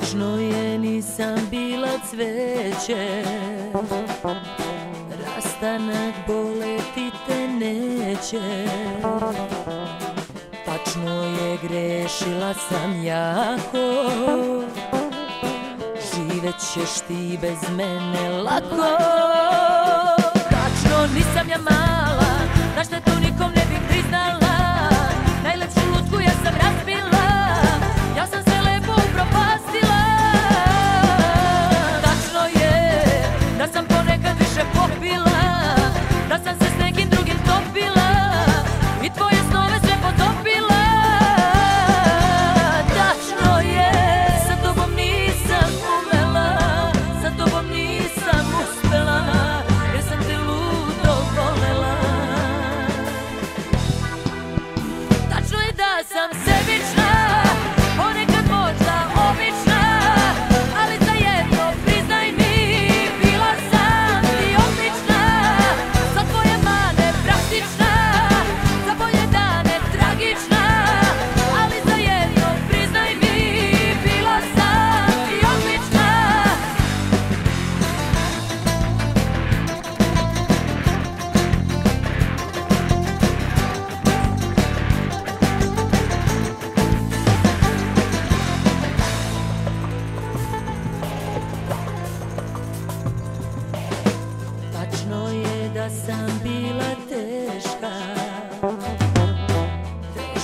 Tačno je nisam bila cveće. Rastanak boleti te neće. Tačno je grešila sam jako. Živet ćeš ti bez mene lako. Tačno nisam ja mala Na šta to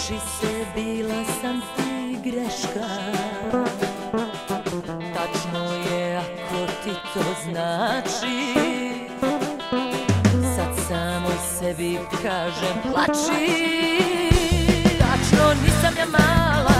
Teši se bila sam ti greška Tačno je ako ti to znači. Sad samoj sebi kažem plači. Tačno nisam ja mala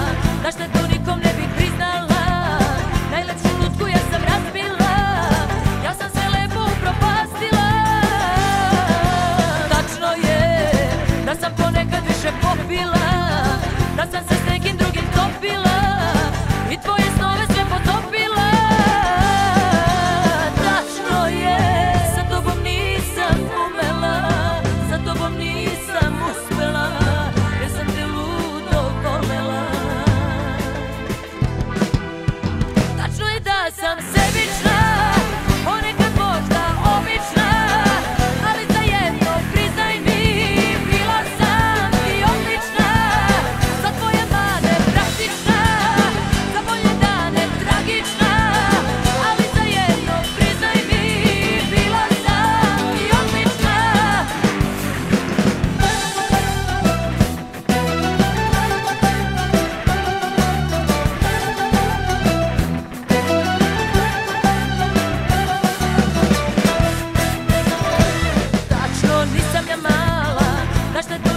touch the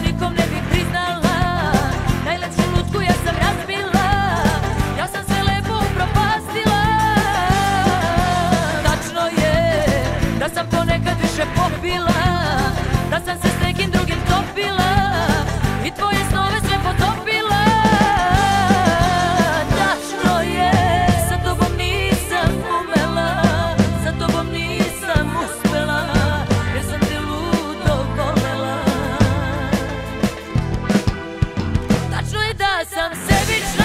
savage